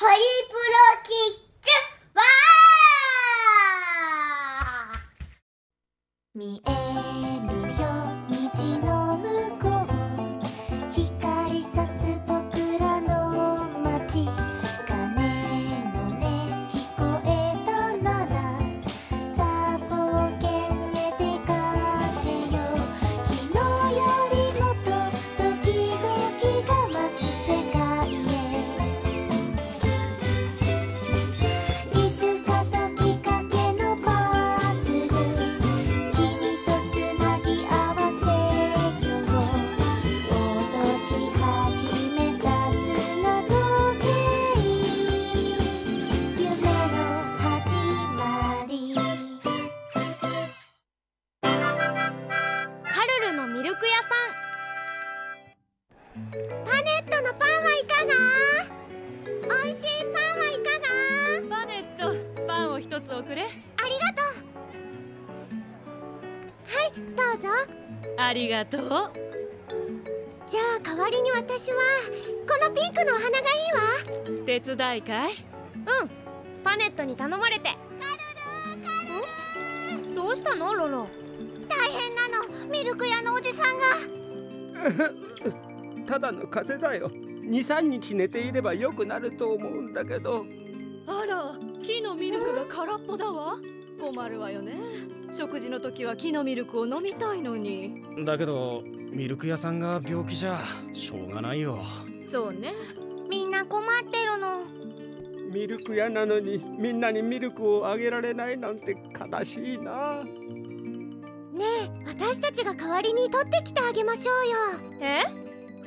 ホリプロキッズわー見えるおくれ。ありがとう。はいどうぞ。ありがとう。じゃあ代わりに私はこのピンクのお花がいいわ。手伝いかい？うん。パネットに頼まれて。カルルカルルどうしたのロロ？大変なの。ミルク屋のおじさんが。ただの風邪だよ。23日寝ていれば良くなると思うんだけどあら木のミルクが空っぽだわ。困るわよね。食事の時は木のミルクを飲みたいのに。だけどミルク屋さんが病気じゃしょうがないよ。そうね。みんな困ってるの。ミルク屋なのにみんなにミルクをあげられないなんて悲しいな。ねえ私たちが代わりに取ってきてあげましょうよ。え？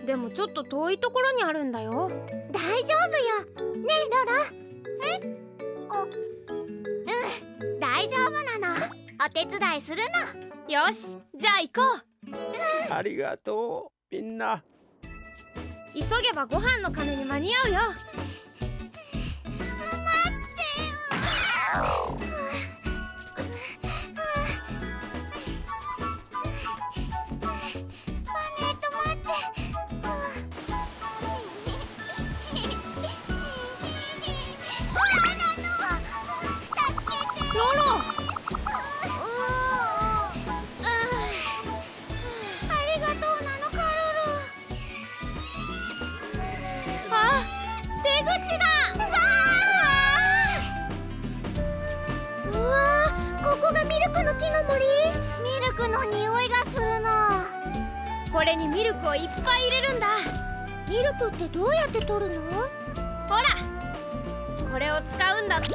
でもちょっと遠いところにあるんだよ。大丈大丈夫なの？お手伝いするの？よしじゃあ行こう。ありがとうみんな。急げばご飯の鐘に間に合うよ。ロがミルクの木の森？ミルクの匂いがするのこれにミルクをいっぱい入れるんだ。ミルクってどうやって取るの？ほらこれを使うんだって。う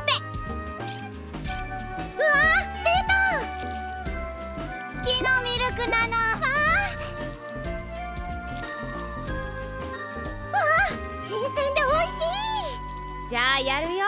わ出た！木のミルクなの。あわあ新鮮で美味しい。じゃあやるよ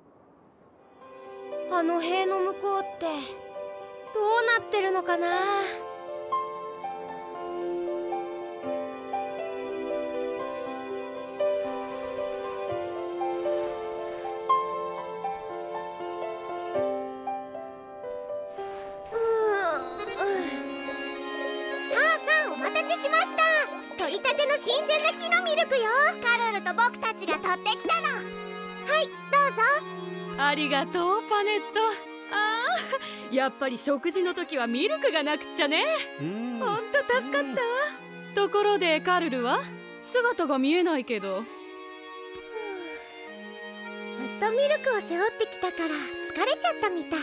あの塀の向こうってどうなってるのかな？さあさあお待たせしました。取りたての新鮮な木のミルクよ。カルルと僕たちが取ってきたの。はいどうぞ。ありがとうパネット。あーやっぱり食事の時はミルクがなくっちゃね。うん。ほんと助かったわ。ところでカルルは？姿が見えないけど。ずっとミルクを背負ってきたから疲れちゃったみたい